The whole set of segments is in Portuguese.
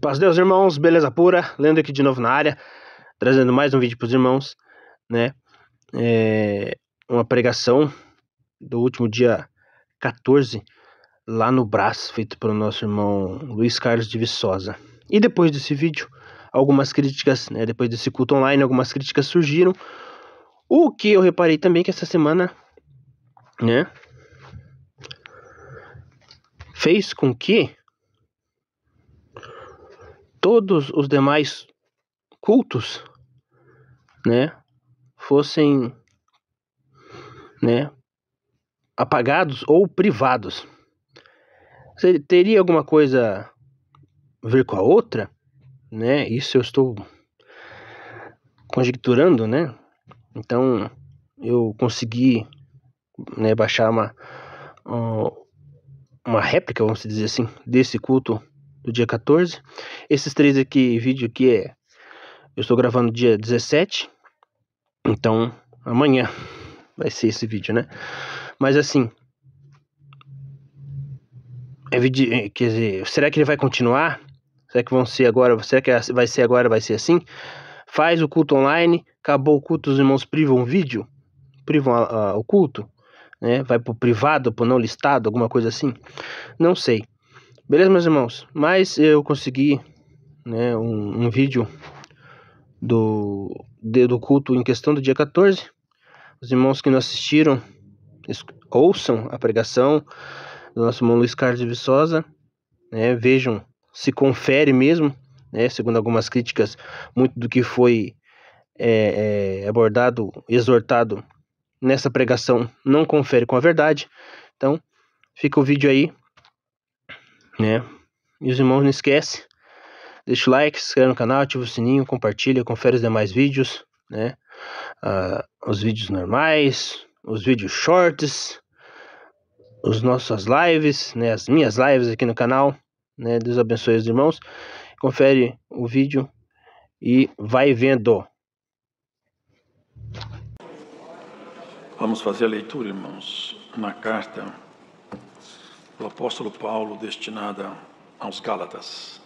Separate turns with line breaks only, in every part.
Paz Deus, irmãos, beleza pura, lendo aqui de novo na área, trazendo mais um vídeo para os irmãos, né? É uma pregação do último dia 14, lá no Brás, feito pelo nosso irmão Luiz Carlos de Viçosa. E depois desse vídeo, algumas críticas, né? Depois desse culto online, algumas críticas surgiram. O que eu reparei também que essa semana, né? Fez com que todos os demais cultos, né, fossem, né, apagados ou privados. Teria alguma coisa a ver com a outra, né? Isso eu estou conjecturando, né? Então eu consegui né, baixar uma uma réplica, vamos dizer assim, desse culto do dia 14. Esses três aqui, vídeo aqui é. Eu estou gravando dia 17. Então, amanhã vai ser esse vídeo, né? Mas assim. É vídeo, é, quer dizer, será que ele vai continuar? Será que vão ser agora? Será que vai ser agora? Vai ser assim? Faz o culto online, acabou o culto, os irmãos privam vídeo, privam o culto, né? Vai pro privado, pro não listado, alguma coisa assim. Não sei. Beleza, meus irmãos? Mas eu consegui né, um, um vídeo do, do culto em questão do dia 14. Os irmãos que não assistiram, ouçam a pregação do nosso irmão Luiz Carlos de Viçosa, né, vejam se confere mesmo, né, segundo algumas críticas, muito do que foi é, é, abordado, exortado nessa pregação não confere com a verdade. Então, fica o vídeo aí né? E os irmãos não esquece, deixa o like, se inscreve no canal, ativa o sininho, compartilha, confere os demais vídeos, né? Uh, os vídeos normais, os vídeos shorts, os nossas lives, né? As minhas lives aqui no canal, né? Deus abençoe os irmãos. Confere o vídeo e vai vendo.
Vamos fazer a leitura, irmãos, na carta do apóstolo Paulo destinada aos Gálatas.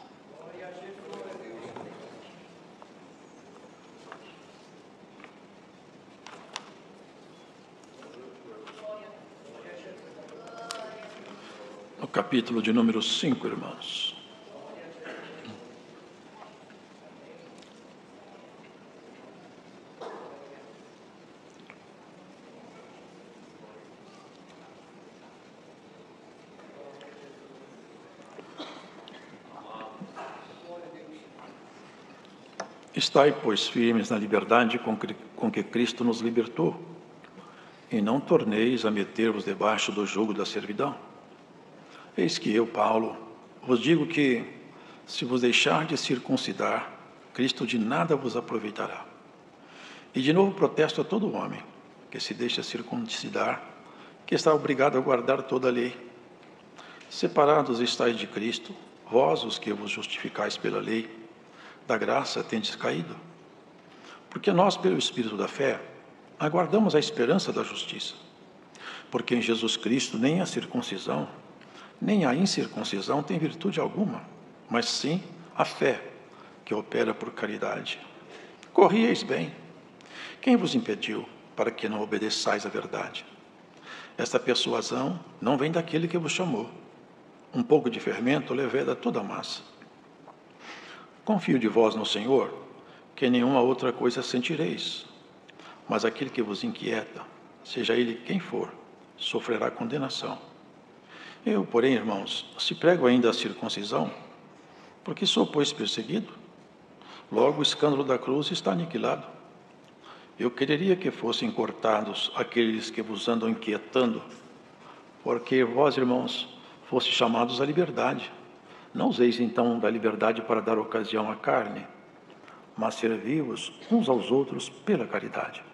No capítulo de número 5, irmãos. Estai, pois, firmes na liberdade com que Cristo nos libertou, e não torneis a meter-vos debaixo do jugo da servidão. Eis que eu, Paulo, vos digo que, se vos deixar de circuncidar, Cristo de nada vos aproveitará. E de novo protesto a todo homem que se deixa circuncidar, que está obrigado a guardar toda a lei. Separados estáis de Cristo, vós os que vos justificais pela lei, da graça tendes caído? Porque nós, pelo Espírito da fé, aguardamos a esperança da justiça. Porque em Jesus Cristo nem a circuncisão, nem a incircuncisão tem virtude alguma, mas sim a fé, que opera por caridade. Corrieis bem. Quem vos impediu para que não obedeçais à verdade? Esta persuasão não vem daquele que vos chamou. Um pouco de fermento leveda toda a massa. Confio de vós no Senhor, que nenhuma outra coisa sentireis. Mas aquele que vos inquieta, seja ele quem for, sofrerá condenação. Eu, porém, irmãos, se prego ainda a circuncisão, porque sou, pois, perseguido, logo o escândalo da cruz está aniquilado. Eu quereria que fossem cortados aqueles que vos andam inquietando, porque vós, irmãos, fosse chamados à liberdade. Não useis então da liberdade para dar ocasião à carne, mas servi-vos uns aos outros pela caridade.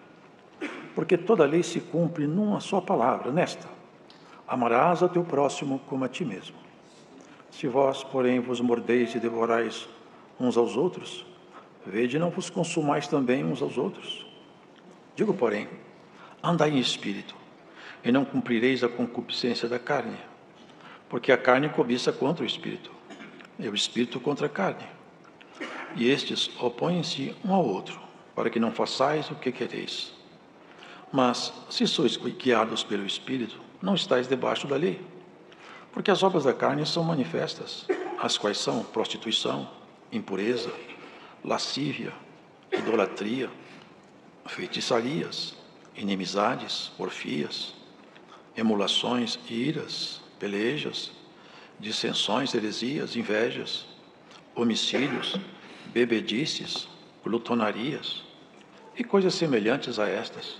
Porque toda lei se cumpre numa só palavra, nesta: amarás a teu próximo como a ti mesmo. Se vós, porém, vos mordeis e devorais uns aos outros, vede não vos consumais também uns aos outros. Digo, porém, andai em espírito, e não cumprireis a concupiscência da carne, porque a carne cobiça contra o espírito é o espírito contra a carne. E estes opõem-se um ao outro, para que não façais o que quereis. Mas, se sois guiados pelo espírito, não estáis debaixo da lei. Porque as obras da carne são manifestas, as quais são prostituição, impureza, lascívia, idolatria, feitiçarias, inimizades, porfias, emulações, iras, pelejas, dissensões, heresias, invejas, homicídios, bebedices, glutonarias e coisas semelhantes a estas,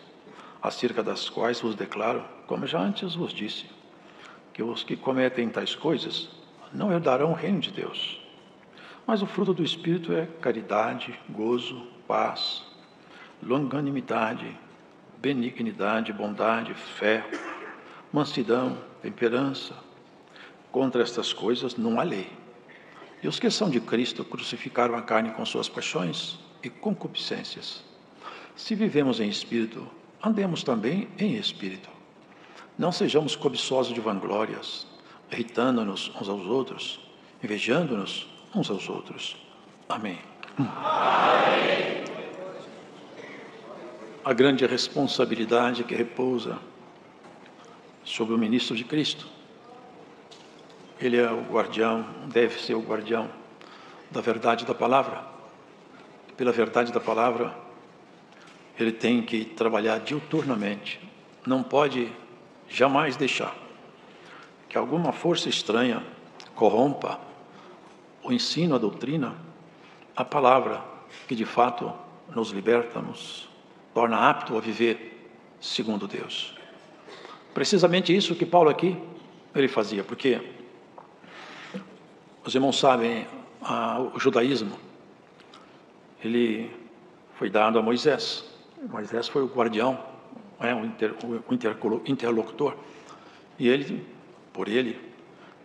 acerca das quais vos declaro, como já antes vos disse, que os que cometem tais coisas não herdarão o reino de Deus. Mas o fruto do Espírito é caridade, gozo, paz, longanimidade, benignidade, bondade, fé, mansidão, temperança. Contra estas coisas não há lei. E os que são de Cristo crucificaram a carne com suas paixões e concupiscências. Se vivemos em espírito, andemos também em espírito. Não sejamos cobiçosos de vanglórias, irritando-nos uns aos outros, invejando-nos uns aos outros. Amém. Amém. A grande responsabilidade que repousa sobre o ministro de Cristo. Ele é o guardião, deve ser o guardião da verdade da palavra. Pela verdade da palavra, ele tem que trabalhar diuturnamente. Não pode jamais deixar que alguma força estranha corrompa o ensino, a doutrina, a palavra que de fato nos liberta, nos torna apto a viver segundo Deus. Precisamente isso que Paulo aqui ele fazia, porque os irmãos sabem, a, o judaísmo ele foi dado a Moisés. Moisés foi o guardião, é, o, inter, o interlocutor, e ele, por ele,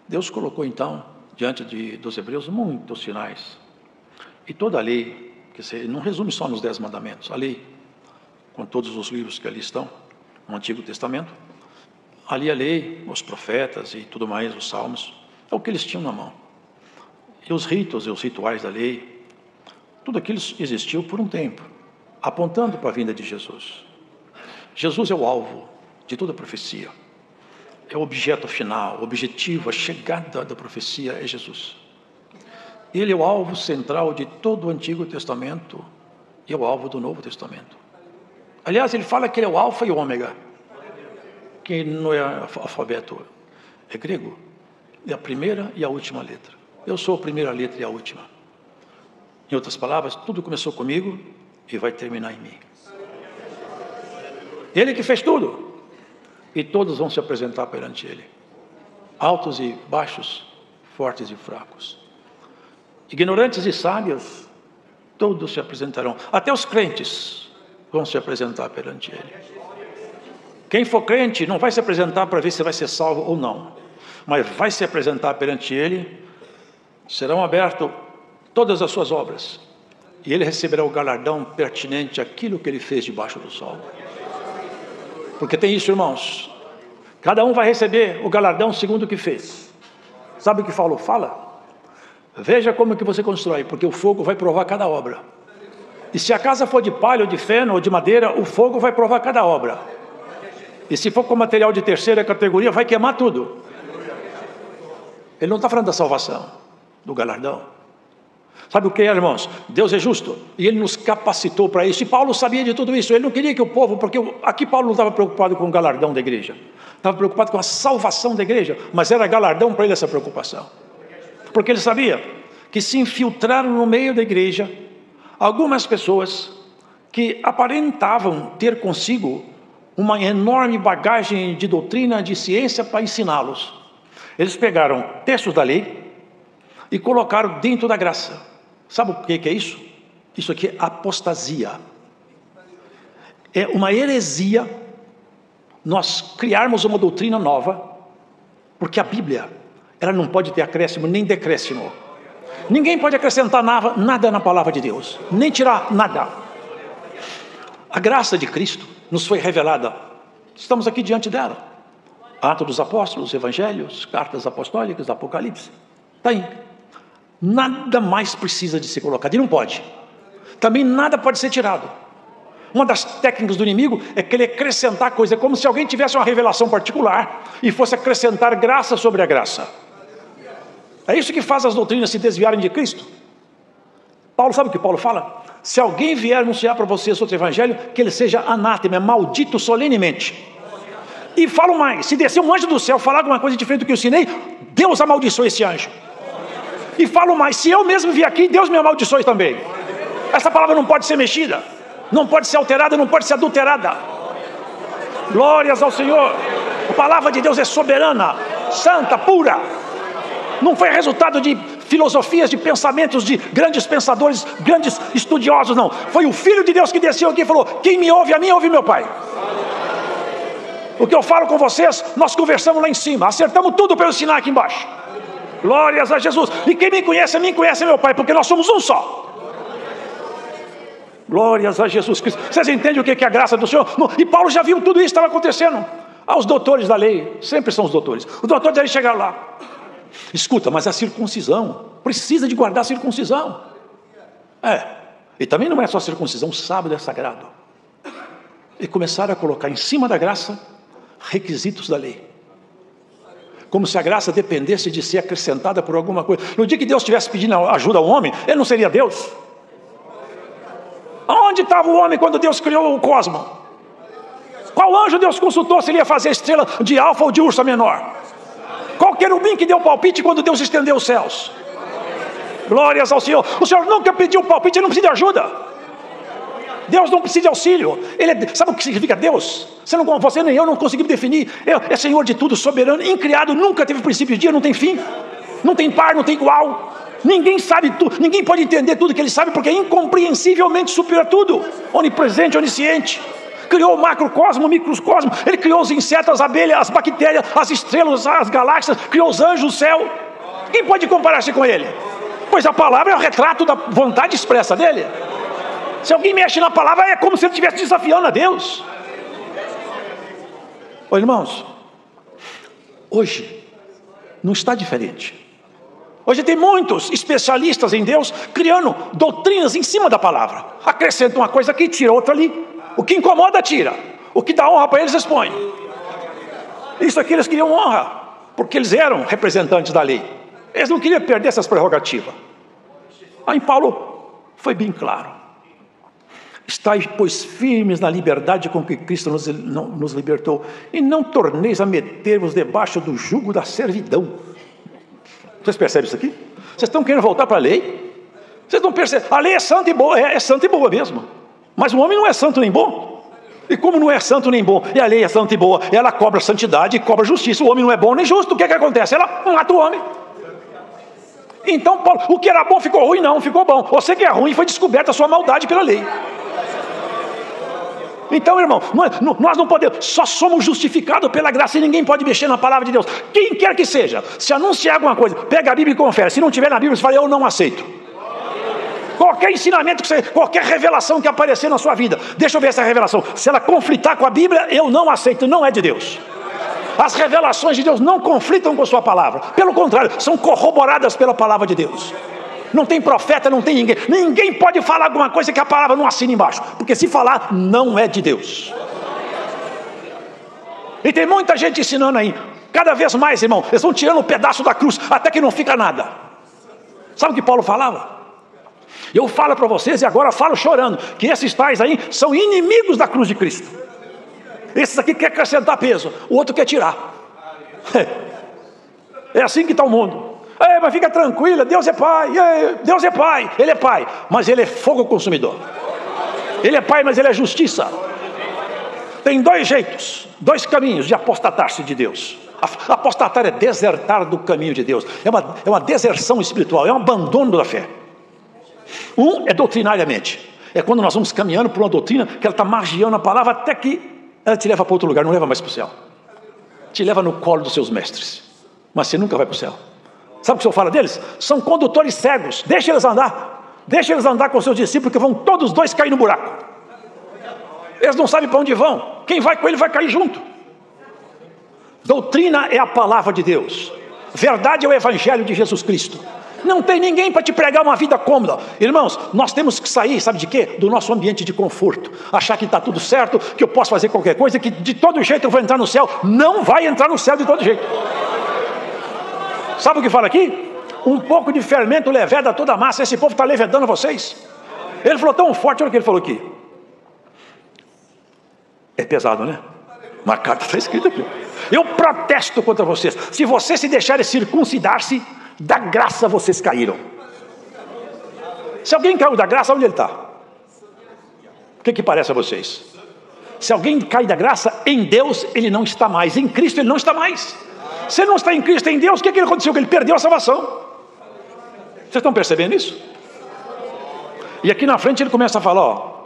Deus colocou então diante de, dos hebreus muitos sinais. E toda a lei, que se, não resume só nos Dez Mandamentos, a lei, com todos os livros que ali estão, no Antigo Testamento, ali a lei, os profetas e tudo mais, os salmos, é o que eles tinham na mão. E os ritos e os rituais da lei, tudo aquilo existiu por um tempo, apontando para a vinda de Jesus. Jesus é o alvo de toda a profecia é o objeto final, o objetivo, a chegada da profecia é Jesus. Ele é o alvo central de todo o Antigo Testamento e é o alvo do Novo Testamento. Aliás, ele fala que ele é o alfa e o ômega, que não é alfabeto, é grego, é a primeira e a última letra. Eu sou a primeira letra e a última. Em outras palavras, tudo começou comigo e vai terminar em mim. Ele que fez tudo e todos vão se apresentar perante Ele, altos e baixos, fortes e fracos, ignorantes e sábios, todos se apresentarão, até os crentes vão se apresentar perante Ele. Quem for crente não vai se apresentar para ver se vai ser salvo ou não, mas vai se apresentar perante Ele, serão abertas todas as suas obras, e ele receberá o galardão pertinente àquilo que ele fez debaixo do sol. Porque tem isso, irmãos. Cada um vai receber o galardão segundo o que fez. Sabe o que Paulo fala? Veja como que você constrói, porque o fogo vai provar cada obra. E se a casa for de palha ou de feno ou de madeira, o fogo vai provar cada obra. E se for com material de terceira categoria, vai queimar tudo. Ele não está falando da salvação, do galardão. Sabe o que irmãos? Deus é justo e Ele nos capacitou para isso. E Paulo sabia de tudo isso. Ele não queria que o povo, porque aqui Paulo não estava preocupado com o galardão da igreja, estava preocupado com a salvação da igreja, mas era galardão para ele essa preocupação, porque ele sabia que se infiltraram no meio da igreja algumas pessoas que aparentavam ter consigo uma enorme bagagem de doutrina, de ciência para ensiná-los. Eles pegaram textos da lei e colocaram dentro da graça. Sabe o que é isso? Isso aqui é apostasia. É uma heresia nós criarmos uma doutrina nova, porque a Bíblia, ela não pode ter acréscimo nem decréscimo. Ninguém pode acrescentar nada na palavra de Deus, nem tirar nada. A graça de Cristo nos foi revelada, estamos aqui diante dela. Atos dos Apóstolos, Evangelhos, cartas apostólicas, Apocalipse. Está aí. Nada mais precisa de ser colocado, e não pode. Também nada pode ser tirado. Uma das técnicas do inimigo é que ele acrescentar coisa, é como se alguém tivesse uma revelação particular e fosse acrescentar graça sobre a graça. É isso que faz as doutrinas se desviarem de Cristo. Paulo sabe o que Paulo fala? Se alguém vier anunciar para vocês outro evangelho, que ele seja anátema, maldito solenemente. E falo mais: se descer um anjo do céu falar alguma coisa diferente do que eu ensinei, Deus amaldiçoe esse anjo. E falo mais: se eu mesmo vir aqui, Deus me amaldiçoe também. Essa palavra não pode ser mexida, não pode ser alterada, não pode ser adulterada. Glórias ao Senhor. A palavra de Deus é soberana, santa, pura. Não foi resultado de filosofias, de pensamentos de grandes pensadores, grandes estudiosos, não. Foi o Filho de Deus que desceu aqui e falou: Quem me ouve a mim, ouve meu Pai. O que eu falo com vocês, nós conversamos lá em cima, acertamos tudo para eu ensinar aqui embaixo. Glórias a Jesus. E quem me conhece mim, conhece meu Pai, porque nós somos um só. Glórias a Jesus Cristo. Vocês entendem o que é a graça do Senhor? E Paulo já viu tudo isso estava acontecendo. Ah, os doutores da lei, sempre são os doutores. Os doutores da lei chegaram lá. Escuta, mas a circuncisão, precisa de guardar a circuncisão. É, e também não é só circuncisão, sábado é sagrado. E começaram a colocar em cima da graça requisitos da lei. Como se a graça dependesse de ser acrescentada por alguma coisa. No dia que Deus estivesse pedindo ajuda ao homem, ele não seria Deus. Onde estava o homem quando Deus criou o cosmos? Qual anjo Deus consultou se ele ia fazer estrela de alfa ou de ursa menor? Qual querubim que deu palpite quando Deus estendeu os céus? Glórias ao Senhor. O Senhor nunca pediu palpite, ele não precisa de ajuda. Deus não precisa de auxílio. Ele é, sabe o que significa Deus? Você, não, você nem eu não conseguimos definir. É, é Senhor de tudo, soberano, incriado, nunca teve princípio de dia, não tem fim, não tem par, não tem igual. Ninguém sabe tudo, ninguém pode entender tudo que ele sabe, porque é incompreensivelmente superior a tudo. Onipresente, onisciente criou o macrocosmo, o microcosmo, ele criou os insetos, as abelhas, as bactérias, as estrelas, as galáxias, criou os anjos, o céu. Quem pode comparar-se com ele? Pois a palavra é o retrato da vontade expressa dele. Se alguém mexe na palavra, é como se ele estivesse desafiando a Deus. Ô irmãos, hoje não está diferente. Hoje tem muitos especialistas em Deus criando doutrinas em cima da palavra. Acrescenta uma coisa aqui, tira outra ali. O que incomoda, tira. O que dá honra para eles, expõe. Isso aqui eles queriam honra, porque eles eram representantes da lei. Eles não queriam perder essas prerrogativas. Aí Paulo foi bem claro. Estais, pois, firmes na liberdade com que Cristo nos, nos libertou, e não torneis a meter-vos debaixo do jugo da servidão. Vocês percebem isso aqui? Vocês estão querendo voltar para a lei? Vocês não percebem? A lei é santa e boa, é, é santa e boa mesmo. Mas o homem não é santo nem bom. E como não é santo nem bom, e a lei é santa e boa, ela cobra santidade e cobra justiça. O homem não é bom nem justo, o que, é que acontece? Ela mata o homem. Então, Paulo, o que era bom ficou ruim? Não, ficou bom. Você que é ruim foi descoberta a sua maldade pela lei. Então, irmão, nós não podemos, só somos justificados pela graça e ninguém pode mexer na palavra de Deus. Quem quer que seja, se anunciar alguma coisa, pega a Bíblia e confere. Se não tiver na Bíblia, você fala, eu não aceito. Qualquer ensinamento que você, qualquer revelação que aparecer na sua vida, deixa eu ver essa revelação. Se ela conflitar com a Bíblia, eu não aceito, não é de Deus. As revelações de Deus não conflitam com a sua palavra, pelo contrário, são corroboradas pela palavra de Deus. Não tem profeta, não tem ninguém. Ninguém pode falar alguma coisa que a palavra não assine embaixo, porque se falar, não é de Deus. E tem muita gente ensinando aí, cada vez mais, irmão, eles vão tirando um pedaço da cruz até que não fica nada. Sabe o que Paulo falava? Eu falo para vocês e agora falo chorando, que esses tais aí são inimigos da cruz de Cristo. Esses aqui quer acrescentar peso, o outro quer tirar. É assim que está o mundo. É, mas fica tranquila, Deus é pai, Deus é pai, Ele é pai, mas Ele é fogo consumidor. Ele é pai, mas Ele é justiça. Tem dois jeitos, dois caminhos de apostatar-se de Deus. Apostatar é desertar do caminho de Deus, é uma, é uma deserção espiritual, é um abandono da fé. Um é doutrinariamente. É quando nós vamos caminhando por uma doutrina que ela está margeando a palavra até que ela te leva para outro lugar, não leva mais para o céu. Te leva no colo dos seus mestres. Mas você nunca vai para o céu. Sabe o que o senhor fala deles? São condutores cegos. Deixa eles andar. Deixa eles andar com seus discípulos, que vão todos dois cair no buraco. Eles não sabem para onde vão. Quem vai com ele vai cair junto. Doutrina é a palavra de Deus. Verdade é o evangelho de Jesus Cristo. Não tem ninguém para te pregar uma vida cômoda. Irmãos, nós temos que sair, sabe de quê? Do nosso ambiente de conforto. Achar que está tudo certo, que eu posso fazer qualquer coisa, que de todo jeito eu vou entrar no céu. Não vai entrar no céu de todo jeito. Sabe o que fala aqui? Um pouco de fermento leveda toda a massa. Esse povo está levedando vocês. Ele falou tão forte, olha o que ele falou aqui. É pesado, né? Uma carta está escrita aqui. Eu protesto contra vocês. Se vocês se deixarem circuncidar-se, da graça vocês caíram. Se alguém caiu da graça, onde ele está? O que, que parece a vocês? Se alguém cai da graça, em Deus ele não está mais, em Cristo ele não está mais. Se ele não está em Cristo, em Deus, o que, que aconteceu? Que ele perdeu a salvação. Vocês estão percebendo isso? E aqui na frente ele começa a falar: ó,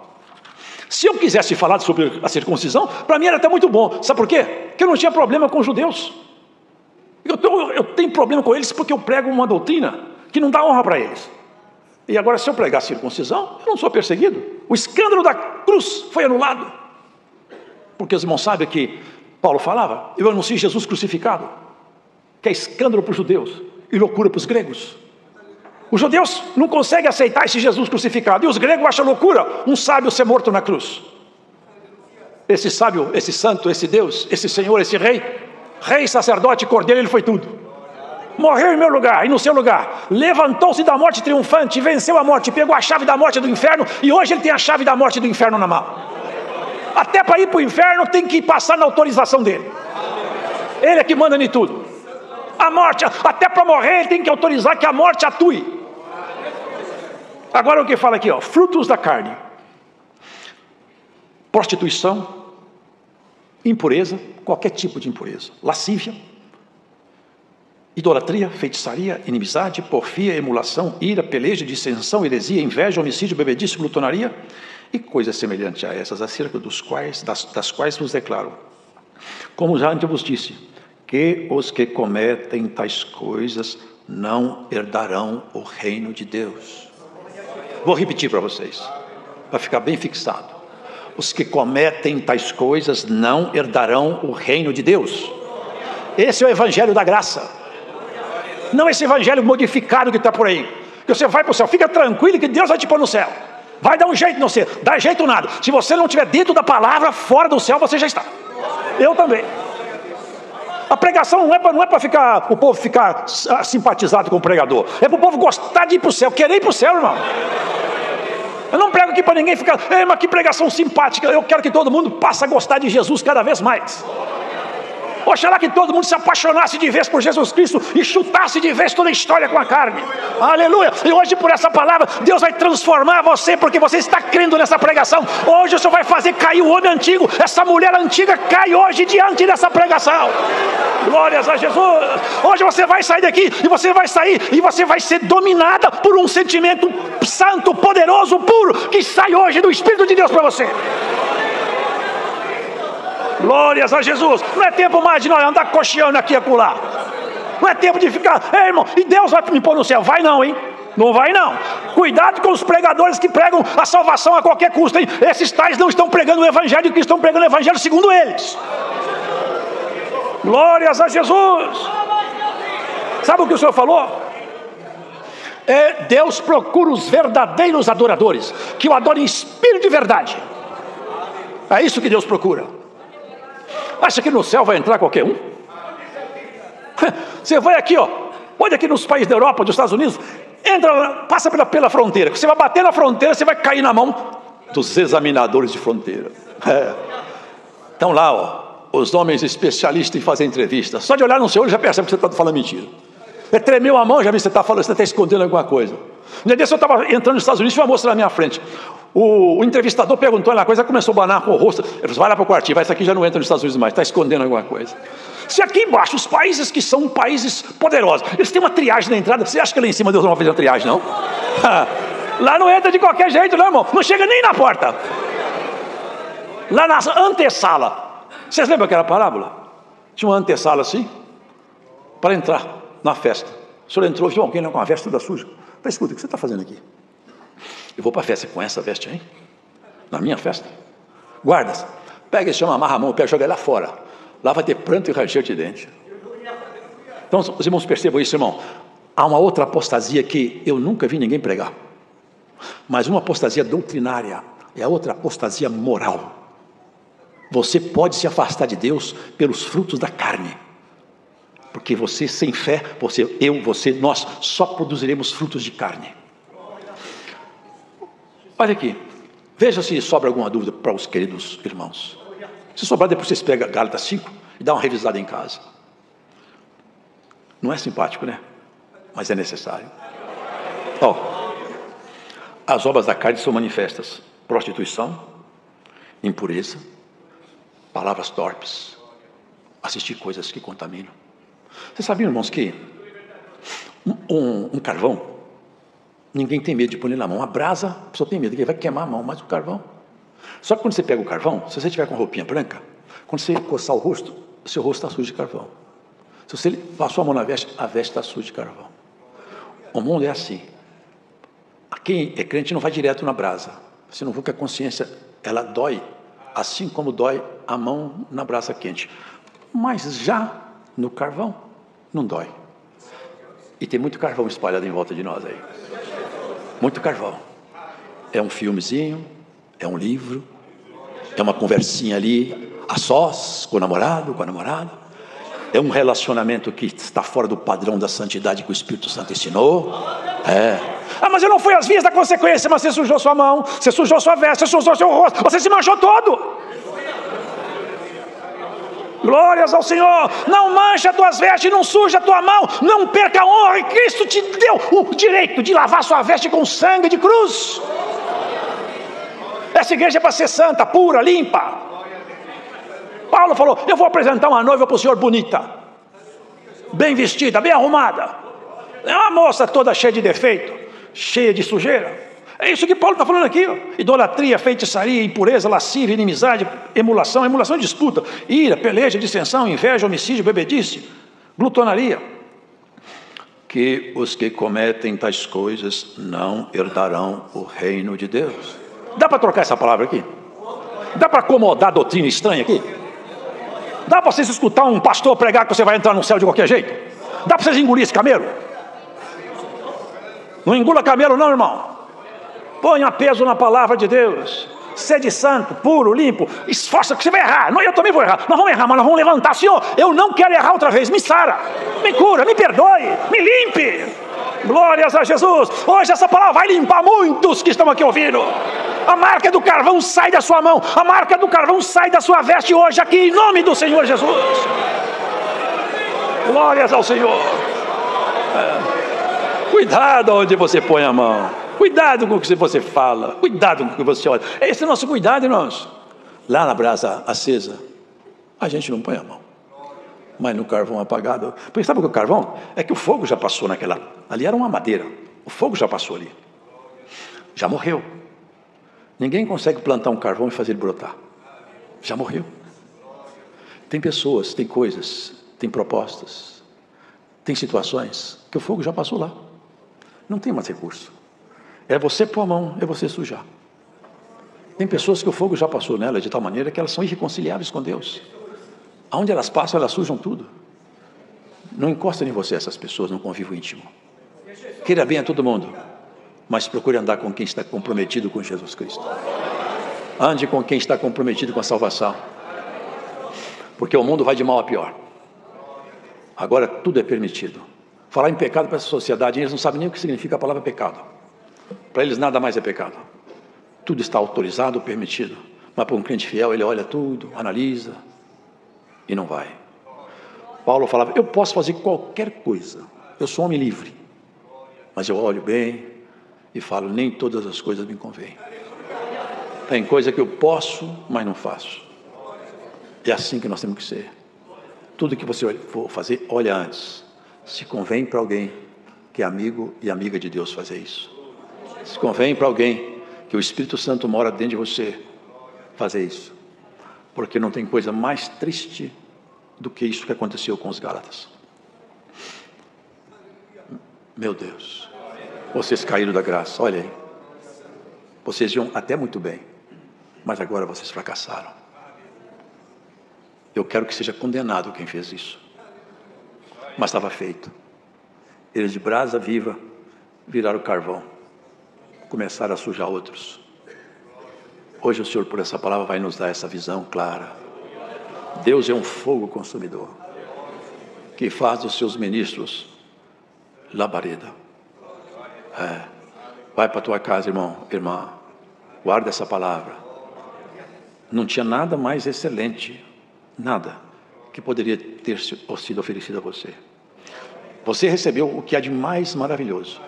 se eu quisesse falar sobre a circuncisão, para mim era até muito bom. Sabe por quê? Porque eu não tinha problema com os judeus. Eu, eu tenho problema com eles porque eu prego uma doutrina que não dá honra para eles. E agora, se eu pregar circuncisão, eu não sou perseguido. O escândalo da cruz foi anulado. Porque os irmãos sabem que Paulo falava: eu anuncio Jesus crucificado, que é escândalo para os judeus e loucura para os gregos. Os judeus não conseguem aceitar esse Jesus crucificado, e os gregos acham loucura um sábio ser morto na cruz. Esse sábio, esse santo, esse Deus, esse Senhor, esse Rei, rei, sacerdote, cordeiro, ele foi tudo. Morreu em meu lugar e no seu lugar. Levantou-se da morte triunfante, venceu a morte, pegou a chave da morte do inferno e hoje ele tem a chave da morte do inferno na mão. Até para ir para o inferno tem que passar na autorização dele. Ele é que manda em tudo. A morte, até para morrer, ele tem que autorizar que a morte atue. Agora o que fala aqui, ó, frutos da carne: prostituição, impureza, qualquer tipo de impureza, lascívia, idolatria, feitiçaria, inimizade, porfia, emulação, ira, peleja, dissensão, heresia, inveja, homicídio, bebedice, glutonaria e coisas semelhantes a essas, acerca dos quais, das, das quais vos declaro. Como já antes vos disse, que os que cometem tais coisas não herdarão o reino de Deus. Vou repetir para vocês, para ficar bem fixado. Os que cometem tais coisas não herdarão o reino de Deus. Esse é o evangelho da graça. Não esse evangelho modificado que está por aí. Que você vai para o céu, fica tranquilo que Deus vai te pôr no céu. Vai dar um jeito não ser, dá jeito nada. Se você não estiver dentro da palavra, fora do céu, você já está. Eu também. A pregação não é para não é para ficar o povo ficar simpatizado com o pregador. É para o povo gostar de ir para o céu, querer ir para o céu, irmão. Eu não prego aqui para ninguém ficar, mas que pregação simpática. Eu quero que todo mundo passe a gostar de Jesus cada vez mais. Oxalá que todo mundo se apaixonasse de vez por Jesus Cristo e chutasse de vez toda a história com a carne. Aleluia. E hoje, por essa palavra, Deus vai transformar você, porque você está crendo nessa pregação. Hoje o Senhor vai fazer cair o homem antigo. Essa mulher antiga cai hoje diante dessa pregação. Glórias a Jesus. Hoje você vai sair daqui e você vai sair e você vai ser dominada por um sentimento santo, poderoso, puro, que sai hoje do Espírito de Deus para você. Glórias a Jesus. Não é tempo mais de nós andar cocheando aqui e acolá. Não é tempo de ficar, ei irmão, e Deus vai me pôr no céu. Vai não, hein? Não vai não. Cuidado com os pregadores que pregam a salvação a qualquer custo, hein? Esses tais não estão pregando o evangelho, que estão pregando o evangelho segundo eles. Glórias a Jesus. Sabe o que o Senhor falou? É, Deus procura os verdadeiros adoradores, que o adorem em espírito de verdade. É isso que Deus procura. Acha que no céu vai entrar qualquer um? Você vai aqui, ó, pode aqui nos países da Europa, dos Estados Unidos, entra, passa pela, pela fronteira. Você vai bater na fronteira, você vai cair na mão dos examinadores de fronteira. É. Então lá, ó, os homens especialistas em fazer entrevista. Só de olhar no seu olho já percebe que você está falando mentira. É tremeu a mão, já vi que você está falando, você está escondendo alguma coisa. Um dia eu estava entrando nos Estados Unidos, tinha uma moça na minha frente. O, o entrevistador perguntou uma coisa, começou a banar com o rosto. Ele falou: vai lá para o quartinho, vai, isso aqui já não entra nos Estados Unidos mais, está escondendo alguma coisa. Se aqui embaixo, os países que são países poderosos, eles têm uma triagem na entrada, você acha que lá em cima Deus não vai fazer uma triagem, não? lá não entra de qualquer jeito, não, irmão. Não chega nem na porta. Lá na antessala. Vocês lembram aquela parábola? Tinha uma antessala assim, para entrar na festa. O senhor entrou, viu alguém lá com a veste toda suja. Falei, escuta, o que você está fazendo aqui? Eu vou para a festa com essa veste aí? Na minha festa? Guardas, pega esse chama, amarra a mão, pega, joga lá fora. Lá vai ter pranto e ranger de dente. Então, os irmãos percebam isso, irmão. Há uma outra apostasia que eu nunca vi ninguém pregar, mas uma apostasia doutrinária, é a outra apostasia moral. Você pode se afastar de Deus pelos frutos da carne. Porque você sem fé, você, eu, você, nós só produziremos frutos de carne. Olha aqui, veja se sobra alguma dúvida para os queridos irmãos. Se sobrar, depois vocês pegam Gálatas 5 e dá uma revisada em casa. Não é simpático, né? Mas é necessário. Ó, as obras da carne são manifestas: prostituição, impureza, palavras torpes, assistir coisas que contaminam. Vocês sabiam, irmãos, que um, um, um, carvão, ninguém tem medo de pôr na mão. A brasa, a pessoa tem medo, que vai queimar a mão, mas o carvão. Só que quando você pega o carvão, se você tiver com roupinha branca, quando você coçar o rosto, seu rosto está sujo de carvão. Se você passou a mão na veste, a veste está suja de carvão. O mundo é assim. Quem é crente não vai direto na brasa. Você não vê que a consciência, ela dói, assim como dói a mão na brasa quente. Mas já no carvão, não dói. E tem muito carvão espalhado em volta de nós aí. Muito carvão. É um filmezinho, é um livro, é uma conversinha ali, a sós, com o namorado, com a namorada. É um relacionamento que está fora do padrão da santidade que o Espírito Santo ensinou. É. Ah, mas eu não fui às vias da consequência, mas você sujou sua mão, você sujou sua veste, você sujou seu rosto, você se manchou todo. Glórias ao Senhor. Não mancha tuas vestes, não suja tua mão, não perca a honra. Cristo te deu o direito de lavar sua veste com sangue de cruz. Essa igreja é para ser santa, pura, limpa. Paulo falou: Eu vou apresentar uma noiva para o senhor bonita, bem vestida, bem arrumada. É uma moça toda cheia de defeito, cheia de sujeira. É isso que Paulo está falando aqui: ó. idolatria, feitiçaria, impureza, lascívia, inimizade, emulação, emulação de disputa, ira, peleja, dissensão, inveja, homicídio, bebedice, glutonaria. Que os que cometem tais coisas não herdarão o reino de Deus. Dá para trocar essa palavra aqui? Dá para acomodar a doutrina estranha aqui? Dá para vocês escutar um pastor pregar que você vai entrar no céu de qualquer jeito? Dá para vocês engolir esse camelo? Não engula camelo, não, irmão. Ponha peso na palavra de Deus. Sede santo, puro, limpo. Esforça que você vai errar. Não, eu também vou errar. Nós vamos errar, mas nós vamos levantar. Senhor, eu não quero errar outra vez. Me sara, me cura, me perdoe, me limpe. Glórias a Jesus. Hoje essa palavra vai limpar muitos que estão aqui ouvindo. A marca do carvão sai da sua mão. A marca do carvão sai da sua veste hoje aqui em nome do Senhor Jesus. Glórias ao Senhor. É. Cuidado onde você põe a mão. Cuidado com o que você fala. Cuidado com o que você olha. Esse é o nosso cuidado, irmãos. Lá na brasa acesa, a gente não põe a mão mas no carvão apagado. Porque sabe o que é o carvão? É que o fogo já passou naquela. Ali era uma madeira. O fogo já passou ali. Já morreu. Ninguém consegue plantar um carvão e fazer ele brotar. Já morreu. Tem pessoas, tem coisas, tem propostas, tem situações que o fogo já passou lá. Não tem mais recurso. É você pôr a mão, é você sujar. Tem pessoas que o fogo já passou nela de tal maneira que elas são irreconciliáveis com Deus. Aonde elas passam, elas sujam tudo. Não encosta em você essas pessoas no convívio íntimo. Queira bem a todo mundo, mas procure andar com quem está comprometido com Jesus Cristo. Ande com quem está comprometido com a salvação. Porque o mundo vai de mal a pior. Agora tudo é permitido. Falar em pecado para essa sociedade, eles não sabem nem o que significa a palavra pecado. Para eles nada mais é pecado. Tudo está autorizado, permitido. Mas para um crente fiel, ele olha tudo, analisa, e não vai. Paulo falava: Eu posso fazer qualquer coisa, eu sou homem livre, mas eu olho bem e falo: Nem todas as coisas me convêm. Tem coisa que eu posso, mas não faço. É assim que nós temos que ser. Tudo que você for fazer, olha antes. Se convém para alguém que é amigo e amiga de Deus fazer isso. Se convém para alguém que o Espírito Santo mora dentro de você fazer isso. Porque não tem coisa mais triste do que isso que aconteceu com os Gálatas. Meu Deus, vocês caíram da graça, olha aí. Vocês iam até muito bem, mas agora vocês fracassaram. Eu quero que seja condenado quem fez isso. Mas estava feito. eles de brasa viva viraram carvão, começaram a sujar outros. Hoje o Senhor, por essa palavra, vai nos dar essa visão clara. Deus é um fogo consumidor que faz dos seus ministros labareda. É. Vai para tua casa, irmão, irmã. Guarda essa palavra. Não tinha nada mais excelente, nada, que poderia ter sido oferecido a você. Você recebeu o que há de mais maravilhoso.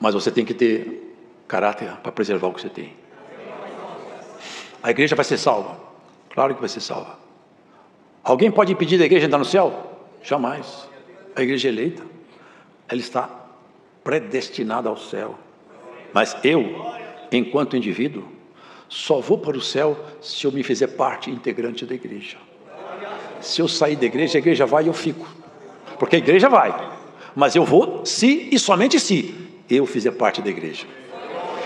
Mas você tem que ter caráter para preservar o que você tem. A igreja vai ser salva. Claro que vai ser salva. Alguém pode impedir da igreja entrar no céu? Jamais. A igreja é eleita, ela está predestinada ao céu. Mas eu, enquanto indivíduo, só vou para o céu se eu me fizer parte integrante da igreja. Se eu sair da igreja, a igreja vai e eu fico. Porque a igreja vai. Mas eu vou se e somente se eu fizer parte da igreja.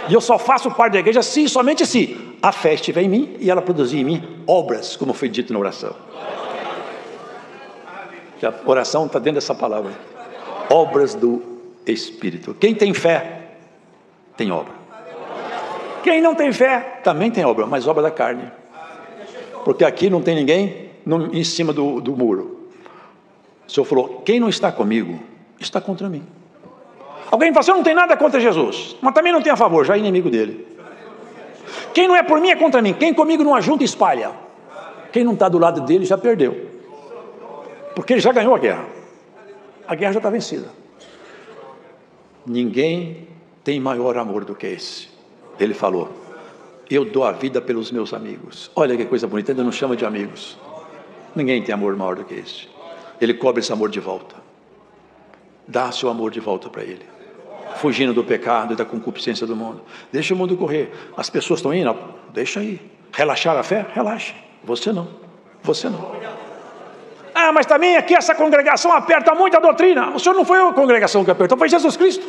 E eu só faço parte da igreja se somente se a fé estiver em mim e ela produzir em mim obras, como foi dito na oração. Que a oração está dentro dessa palavra. Obras do Espírito. Quem tem fé, tem obra. Quem não tem fé, também tem obra, mas obra da carne. Porque aqui não tem ninguém no, em cima do, do muro. O Senhor falou: quem não está comigo, está contra mim. Alguém fala, você não tem nada contra Jesus, mas também não tem a favor, já é inimigo dele. Quem não é por mim é contra mim. Quem comigo não ajunta, espalha. Quem não está do lado dele já perdeu. Porque ele já ganhou a guerra. A guerra já está vencida. Ninguém tem maior amor do que esse. Ele falou: Eu dou a vida pelos meus amigos. Olha que coisa bonita, ainda não chama de amigos. Ninguém tem amor maior do que esse. Ele cobre esse amor de volta. Dá seu amor de volta para ele. Fugindo do pecado e da concupiscência do mundo. Deixa o mundo correr. As pessoas estão indo, deixa aí. Relaxar a fé? Relaxe. Você não. Você não. Ah, mas também aqui essa congregação aperta muito a doutrina. O senhor não foi a congregação que apertou, foi Jesus Cristo.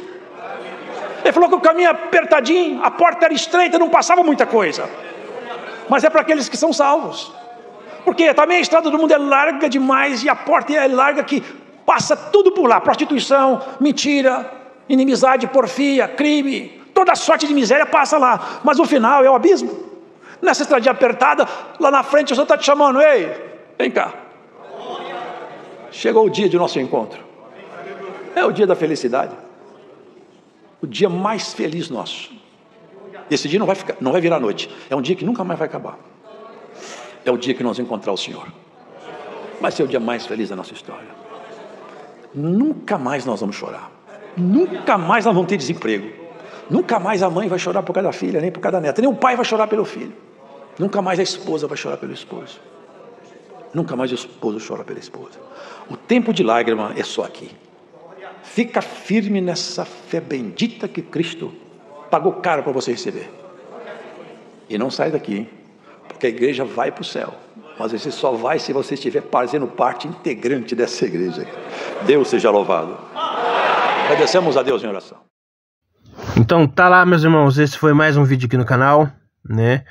Ele falou que o caminho é apertadinho, a porta era estreita, não passava muita coisa. Mas é para aqueles que são salvos. Porque também a estrada do mundo é larga demais e a porta é larga que passa tudo por lá: prostituição, mentira, inimizade, porfia, crime, toda sorte de miséria passa lá. Mas o final é o abismo. Nessa estradinha apertada, lá na frente o Senhor está te chamando: ei, vem cá. Chegou o dia de nosso encontro. É o dia da felicidade. O dia mais feliz nosso. Esse dia não vai, ficar, não vai virar noite. É um dia que nunca mais vai acabar. É o dia que nós encontrar o Senhor. Vai ser o dia mais feliz da nossa história. Nunca mais nós vamos chorar. Nunca mais nós vamos ter desemprego. Nunca mais a mãe vai chorar por cada filha, nem por cada neta. Nem o pai vai chorar pelo filho. Nunca mais a esposa vai chorar pelo esposo. Nunca mais o esposo chora pela esposa. O tempo de lágrima é só aqui. Fica firme nessa fé bendita que Cristo pagou caro para você receber. E não sai daqui, porque a igreja vai para o céu. Mas você só vai se você estiver fazendo parte integrante dessa igreja. Deus seja louvado. Agradecemos a Deus em oração.
Então tá lá, meus irmãos. Esse foi mais um vídeo aqui no canal, né?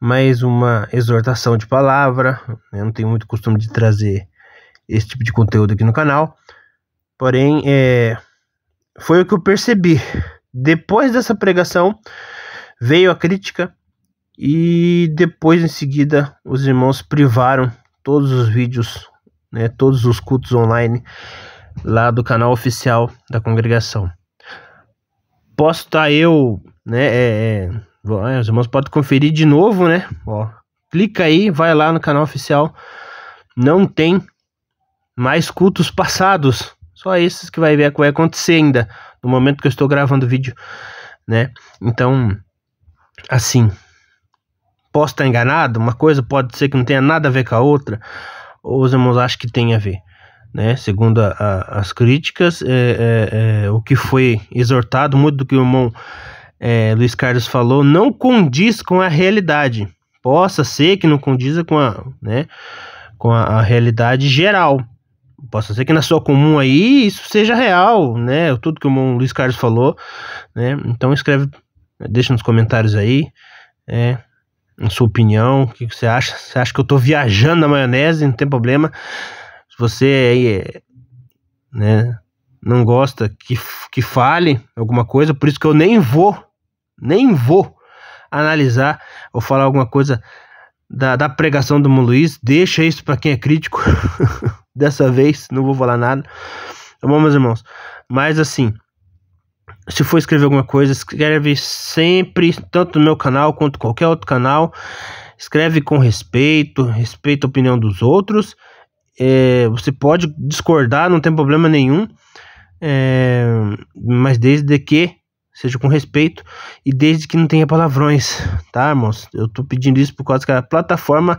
Mais uma exortação de palavra. Eu não tenho muito costume de trazer esse tipo de conteúdo aqui no canal. Porém, é, foi o que eu percebi. Depois dessa pregação, veio a crítica e depois, em seguida, os irmãos privaram todos os vídeos, né, todos os cultos online lá do canal oficial da congregação. Posso estar eu, né, é, é, os irmãos podem conferir de novo, né, ó, clica aí, vai lá no canal oficial, não tem mais cultos passados. Só esses que vai ver que vai acontecer ainda no momento que eu estou gravando o vídeo, né? Então, assim, posso estar enganado, uma coisa pode ser que não tenha nada a ver com a outra, ou os irmãos acham que tem a ver, né? Segundo a, a, as críticas, é, é, é, o que foi exortado, muito do que o irmão é, Luiz Carlos falou, não condiz com a realidade. Possa ser que não condiza com a, né, com a, a realidade geral, Possa ser que na sua comum aí isso seja real, né? Tudo que o Luiz Carlos falou, né? Então escreve, deixa nos comentários aí, é, a sua opinião, o que você acha? Você acha que eu tô viajando na maionese? Não tem problema. Se você né? Não gosta que, que fale alguma coisa, por isso que eu nem vou, nem vou analisar ou falar alguma coisa da, da pregação do Mon Luiz. Deixa isso para quem é crítico. Dessa vez não vou falar nada. Tá bom, meus irmãos? Mas assim, se for escrever alguma coisa, escreve sempre, tanto no meu canal quanto qualquer outro canal. Escreve com respeito, respeita a opinião dos outros. É, você pode discordar, não tem problema nenhum. É, mas desde que seja com respeito e desde que não tenha palavrões, tá, irmãos? Eu tô pedindo isso por causa que a plataforma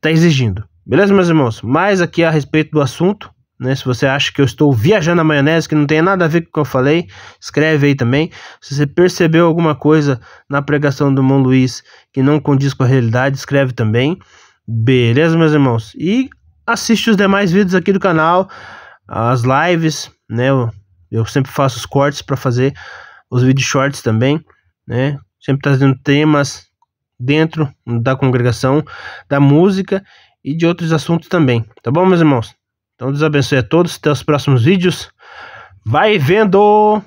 tá exigindo. Beleza, meus irmãos? Mais aqui a respeito do assunto. Né? Se você acha que eu estou viajando na maionese, que não tem nada a ver com o que eu falei, escreve aí também. Se você percebeu alguma coisa na pregação do Mão Luiz que não condiz com a realidade, escreve também. Beleza, meus irmãos? E assiste os demais vídeos aqui do canal, as lives, né? Eu, eu sempre faço os cortes para fazer os vídeos shorts também, né? Sempre trazendo temas dentro da congregação, da música e de outros assuntos também. Tá bom, meus irmãos? Então Deus abençoe a todos. Até os próximos vídeos. Vai vendo!